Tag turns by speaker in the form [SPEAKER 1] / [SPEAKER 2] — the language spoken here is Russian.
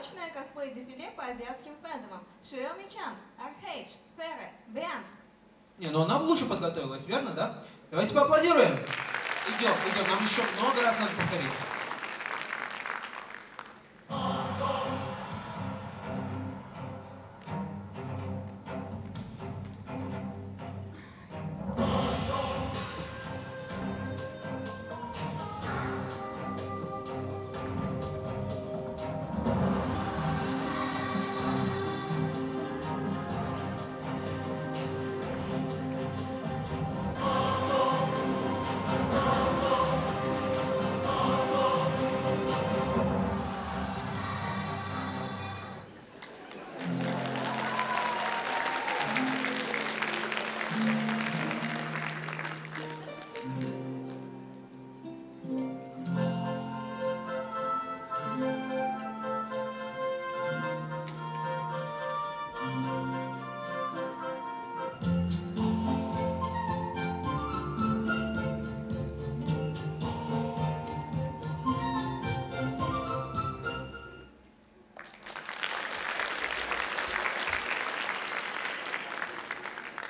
[SPEAKER 1] Точное косплей-дефиле по азиатским фэндомам. Шиоми Чан, Архейдж, Ферре, Вианск.
[SPEAKER 2] Не, ну она лучше подготовилась, верно, да? Давайте поаплодируем. Идем, идем, нам еще много раз надо повторить. Thank you.